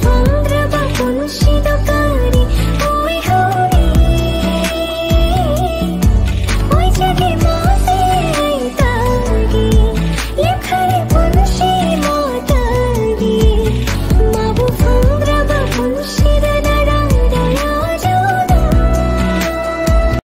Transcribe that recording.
风